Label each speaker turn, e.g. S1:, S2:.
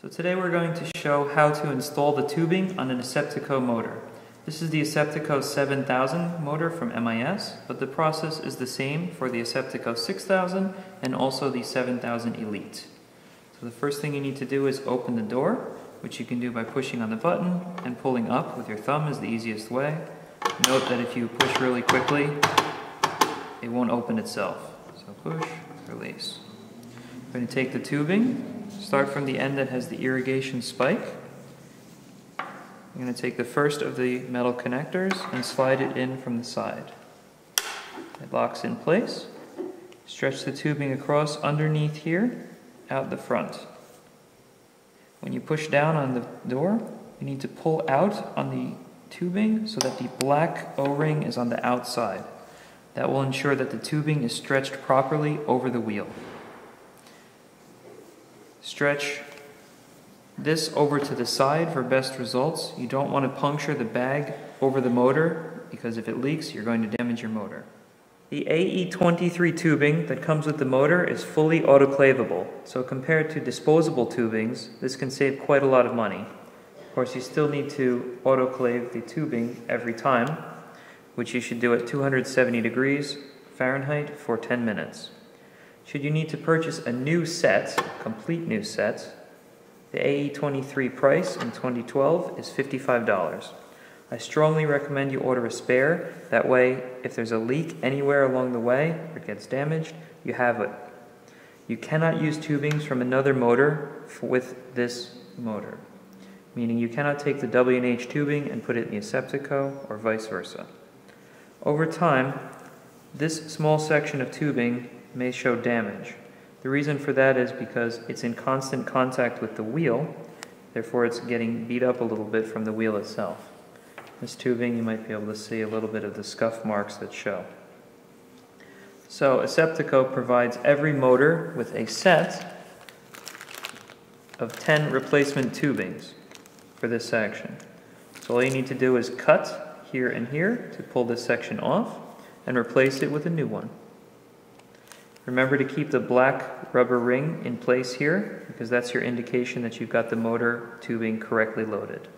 S1: So today we're going to show how to install the tubing on an Aseptico motor. This is the Aseptico 7000 motor from MIS, but the process is the same for the Aseptico 6000 and also the 7000 Elite. So the first thing you need to do is open the door, which you can do by pushing on the button and pulling up with your thumb is the easiest way. Note that if you push really quickly, it won't open itself. So push, release. I'm going to take the tubing, Start from the end that has the irrigation spike. I'm going to take the first of the metal connectors and slide it in from the side. It locks in place. Stretch the tubing across underneath here, out the front. When you push down on the door, you need to pull out on the tubing so that the black O-ring is on the outside. That will ensure that the tubing is stretched properly over the wheel. Stretch this over to the side for best results. You don't want to puncture the bag over the motor because if it leaks, you're going to damage your motor. The AE23 tubing that comes with the motor is fully autoclavable, so compared to disposable tubings, this can save quite a lot of money. Of course, you still need to autoclave the tubing every time, which you should do at 270 degrees Fahrenheit for 10 minutes. Should you need to purchase a new set, complete new set, the AE23 price in 2012 is $55. I strongly recommend you order a spare. That way, if there's a leak anywhere along the way or it gets damaged, you have it. You cannot use tubings from another motor with this motor, meaning you cannot take the W&H tubing and put it in the Aseptico or vice versa. Over time, this small section of tubing may show damage. The reason for that is because it's in constant contact with the wheel, therefore it's getting beat up a little bit from the wheel itself. This tubing, you might be able to see a little bit of the scuff marks that show. So Aseptico provides every motor with a set of 10 replacement tubings for this section. So all you need to do is cut here and here to pull this section off and replace it with a new one. Remember to keep the black rubber ring in place here because that's your indication that you've got the motor tubing correctly loaded.